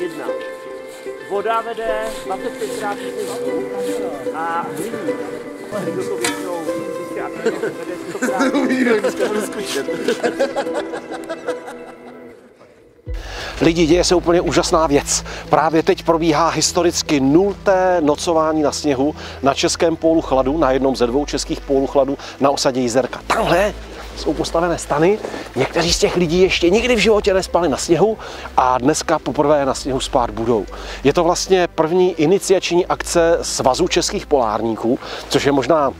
1. Voda vede 25 krát a hliník, kdo to většinou získá, vede 100 krát Lidi, děje se úplně úžasná věc. Právě teď probíhá historicky nulté nocování na sněhu na českém pólu chladu, na jednom ze dvou českých pólů chladu na osadě Jizerka. Tamhle jsou postavené stany. Někteří z těch lidí ještě nikdy v životě nespali na sněhu a dneska poprvé na sněhu spát budou. Je to vlastně první iniciační akce Svazu českých polárníků, což je možná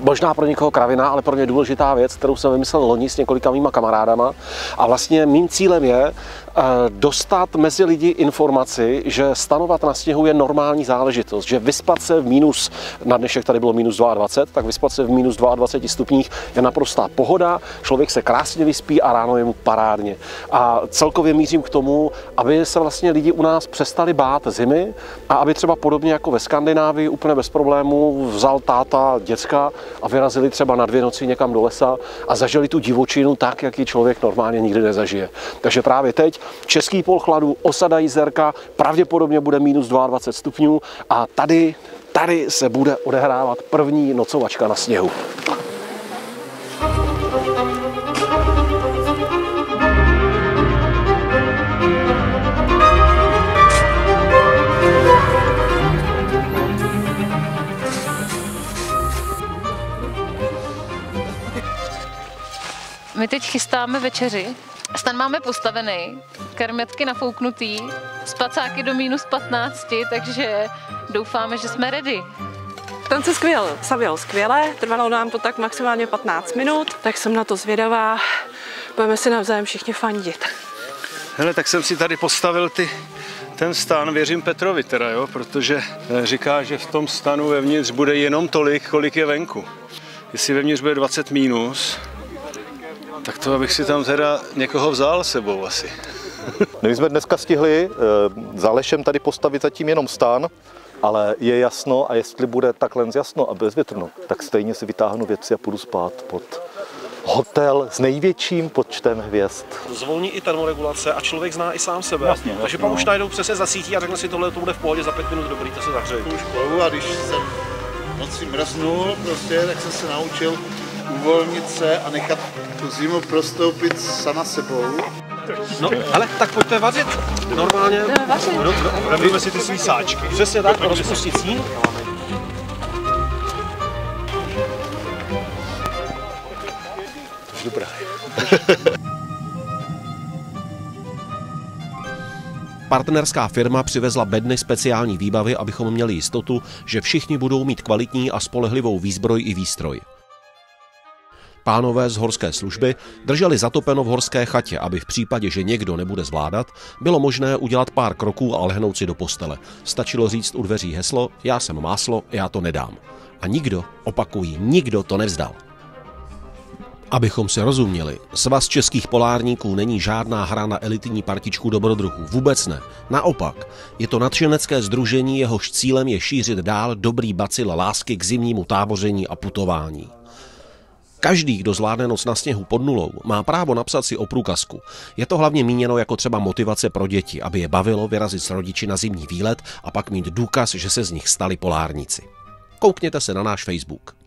možná pro někoho kravina, ale pro mě důležitá věc, kterou jsem vymyslel loni s několika mýma kamarádama. A vlastně mým cílem je dostat mezi lidi informaci, že stanovat na sněhu je normální záležitost, že vyspat se v minus, na dnešek tady bylo minus 22, tak vyspat se v minus 22 stupních je naprostá pohoda, člověk se krásně vyspí a ráno je mu parádně. A celkově mířím k tomu, aby se vlastně lidi u nás přestali bát zimy a aby třeba podobně jako ve Skandinávii úplně bez problémů vzal táta děcka a vyrazili třeba na dvě noci někam do lesa a zažili tu divočinu tak, jak ji člověk normálně nikdy nezažije. Takže právě teď český pol chladu, osada Jizerka, pravděpodobně bude minus 22 stupňů a tady, tady se bude odehrávat první nocovačka na sněhu. My teď chystáme večeři Stan máme postavený, karmetky nafouknutý, spacáky do minus 15, takže doufáme, že jsme ready. Ten se skvěl, savil skvěle, trvalo nám to tak maximálně 15 minut, tak jsem na to zvědavá. Budeme si navzájem všichni fandit. Hele, tak jsem si tady postavil ty, ten stan, věřím Petrovi teda, jo, protože eh, říká, že v tom stanu vevnitř bude jenom tolik, kolik je venku. Jestli vevnitř bude 20 minus, tak to abych si tam teda někoho vzal sebou asi. No, my jsme dneska stihli eh, za Lešem tady postavit zatím jenom stán, ale je jasno a jestli bude takhle jasno a bezvětrno, tak stejně si vytáhnu věci a půjdu spát pod hotel s největším počtem hvězd. Zvolní i termoregulace a člověk zná i sám sebe. Jasně, jasně, Takže pak no. už najednou přesně zasítí a řekne si tohle to bude v pohodě za pět minut dobrý, to se zahřeje. školu a když jsem noci mrznul, prostě, tak jsem se naučil uvolnit se a nechat tu zimu prostoupit sama sebou. No, ale tak pojďte vařit. Normálně. vařit. No, no, si ty svý sáčky. Přesně tak, rozpustit sníh. Dobrá. Partnerská firma přivezla bedny speciální výbavy, abychom měli jistotu, že všichni budou mít kvalitní a spolehlivou výzbroj i výstroj. Pánové z horské služby drželi zatopeno v horské chatě, aby v případě, že někdo nebude zvládat, bylo možné udělat pár kroků a lehnout si do postele. Stačilo říct u dveří heslo, já jsem máslo, já to nedám. A nikdo, opakují, nikdo to nevzdal. Abychom se rozuměli, Svaz českých polárníků není žádná hra na elitní partičku dobrodruhů. Vůbec ne. Naopak, je to nadšenecké združení, jehož cílem je šířit dál dobrý bacil lásky k zimnímu táboření a putování. Každý, kdo zvládne noc na sněhu pod nulou, má právo napsat si o průkazku. Je to hlavně míněno jako třeba motivace pro děti, aby je bavilo vyrazit s rodiči na zimní výlet a pak mít důkaz, že se z nich stali polárníci. Koukněte se na náš Facebook.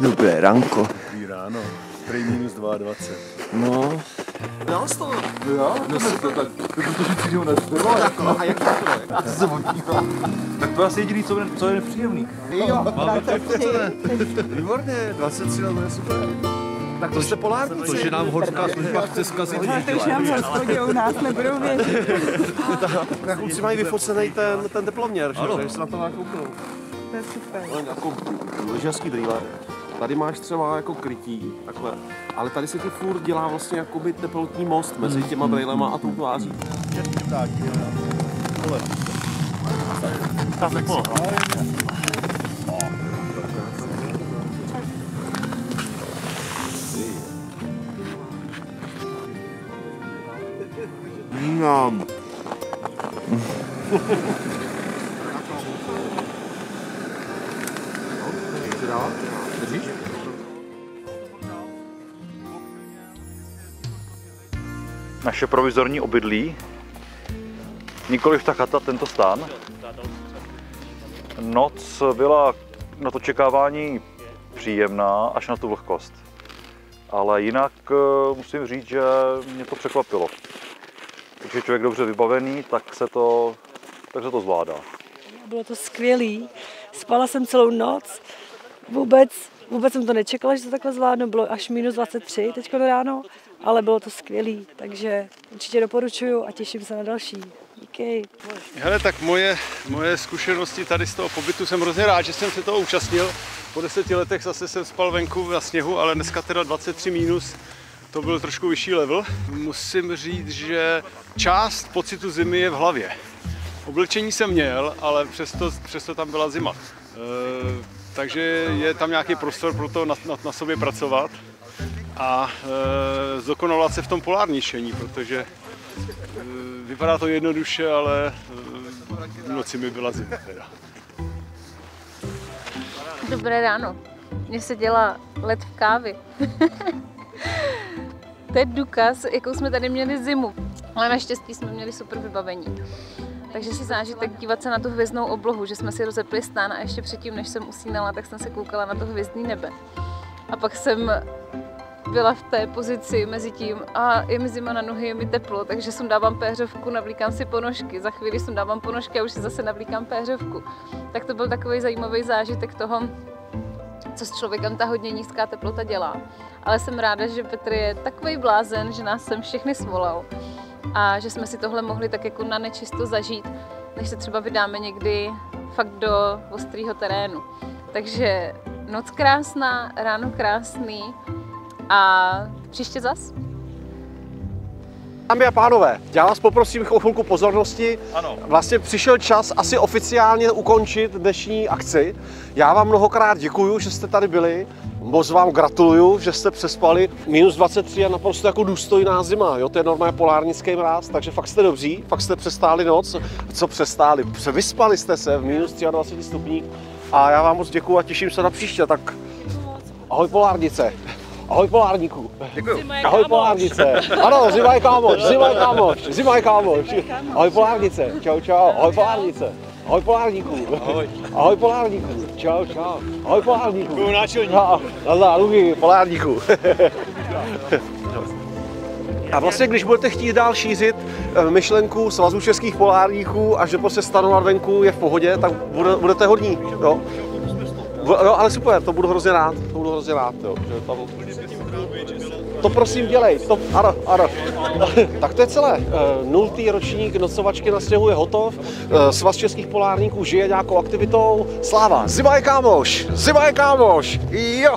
Dobré ranko. Dobrý ráno, prý minus 22. No. Dal jsi to? Jo? No si to tak, protože ty jdou na sebe. A jak to je? Já se podívám. Tak to je asi jediný, co je, co je nepříjemný. Jo, Máme to Výborně, 23 let, to je super. Tak to jste polárníci. To, že nám horská služba chce zkazit To už nám hospodě u nás nebudou věřit. Tak kluci mají vyfocený ten, ten teploměr, že? Ano. takže se na to nakouknou. To je super. Ale jako lyžařský brýle. Tady máš třeba jako krytí, takhle. Ale tady se ti furt dělá vlastně jakoby teplotní most mezi těma brýlema a tou tváří. Mám. Naše provizorní obydlí, nikoliv ta chata, tento stán. Noc byla na to čekávání příjemná, až na tu vlhkost. Ale jinak eh, musím říct, že mě to překvapilo. Když je člověk dobře vybavený, tak se to, tak se to zvládá. Bylo to skvělý. Spala jsem celou noc. Vůbec, vůbec jsem to nečekala, že to takhle zvládnu. Bylo až minus 23 teď ráno, ale bylo to skvělý. Takže určitě doporučuju a těším se na další. Díky. Hele, tak moje, moje zkušenosti tady z toho pobytu jsem hrozně rád, že jsem se toho účastnil. Po deseti letech zase jsem spal venku na sněhu, ale dneska teda 23 minus, to byl trošku vyšší level. Musím říct, že část pocitu zimy je v hlavě. Oblečení jsem měl, ale přesto, přesto tam byla zima. E, takže je tam nějaký prostor pro to na, na, na sobě pracovat a e, zdokonalovat se v tom polárničení, protože e, vypadá to jednoduše, ale e, v noci mi byla zima teda. Dobré ráno. Mně se dělá led v kávě. to je důkaz, jakou jsme tady měli zimu. Ale naštěstí jsme měli super vybavení. Takže si zážitek dívat se na tu hvězdnou oblohu, že jsme si rozepli stán a ještě předtím, než jsem usínala, tak jsem se koukala na to hvězdný nebe. A pak jsem byla v té pozici mezi tím a je mi zima na nohy, je mi teplo, takže jsem dávám péřovku, navlíkám si ponožky, za chvíli jsem dávám ponožky a už si zase navlíkám péřovku. Tak to byl takový zajímavý zážitek toho, co s člověkem ta hodně nízká teplota dělá. Ale jsem ráda, že Petr je takový blázen, že nás sem všechny svolal a že jsme si tohle mohli tak jako na nečisto zažít, než se třeba vydáme někdy fakt do ostrého terénu. Takže noc krásná, ráno krásný a příště zas. Dámy a pánové, já vás poprosím o chvilku pozornosti. Ano. Vlastně přišel čas asi oficiálně ukončit dnešní akci. Já vám mnohokrát děkuju, že jste tady byli. Moc vám gratuluju, že jste přespali. Minus 23 je naprosto jako důstojná zima. Jo? To je normálně polárnický mráz, takže fakt jste dobří, fakt jste přestáli noc. Co přestáli? Vyspali jste se v minus 23 stupních. A já vám moc děkuju a těším se na příště. Tak ahoj polárnice. Ahoj polárníku. Děkuju. Ahoj polárnice. Ano, zima je kámoš, zima je kámoš, zima je kámoš. Ahoj polárnice, čau čau, ahoj polárnice. Ahoj polárníku. Ahoj. Ahoj polárníku. Čau, čau. Ahoj polárníku. Ahoj náčelníku. Nazdar, Luky, polárníku. A vlastně, když budete chtít dál šířit eh, myšlenku Svazu českých polárníků a že prostě stanovat venku je v pohodě, tak bude, budete hodní. Jo? Jo, ale super, to budu hrozně rád, to budu hrozně rád, jo, že tam... To prosím dělej, to, ano, ano. tak to je celé. Eh, Nultý ročník nocovačky na sněhu je hotov. Eh, Svaz českých polárníků žije nějakou aktivitou. Sláva, zima je kámoš, zima je kámoš, jo.